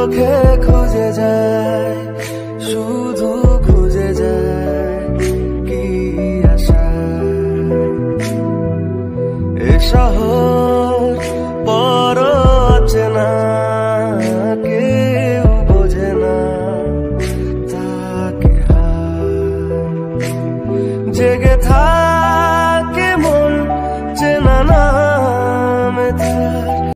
চোখে খুঁজে যায়, শুধু খুঁজে যায় কি আশা। এ শহর পর অচেনা কেউ বোঝে না, তাকে জেগে থাকে মন চেনা না।